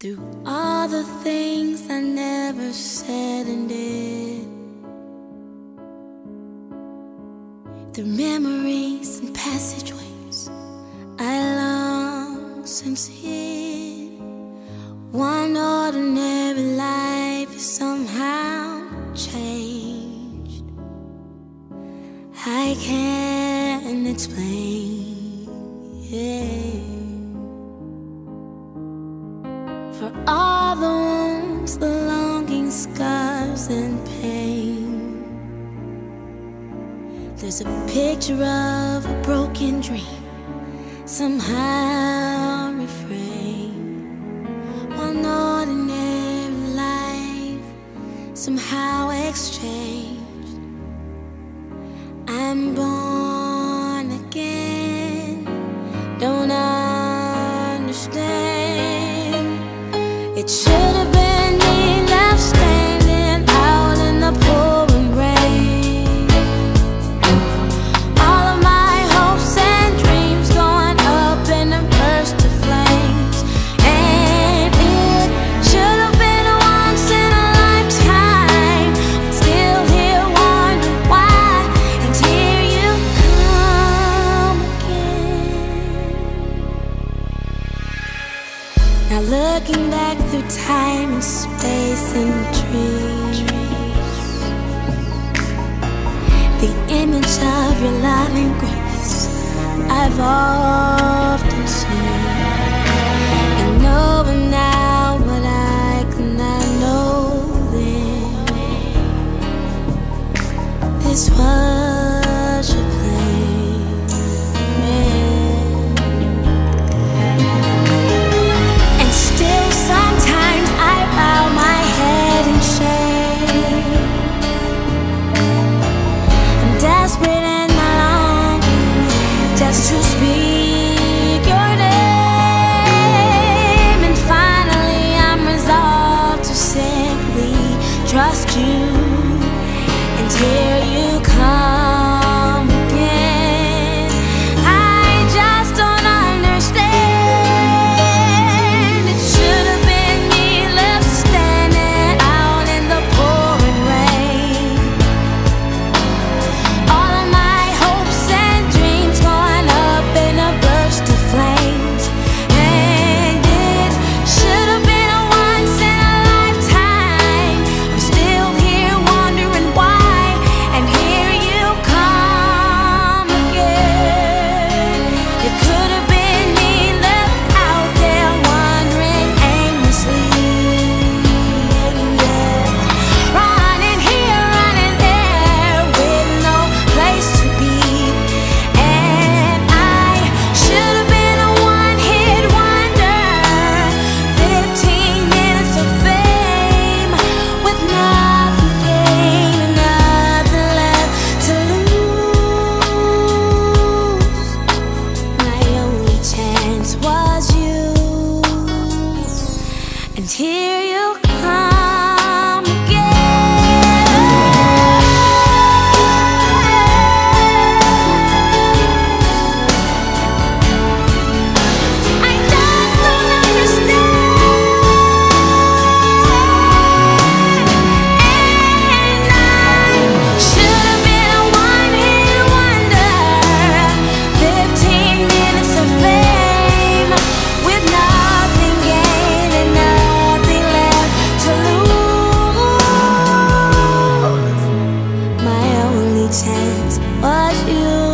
Through all the things I never said and did. Through memories and passageways I long since hid One ordinary life somehow changed. I can't explain yeah. All the wounds, the longing scars and pain. There's a picture of a broken dream, somehow reframed. One ordinary life, somehow exchanged. I'm born again, don't I? Show Now looking back through time and space and dreams. The image of your loving grace I've always was you.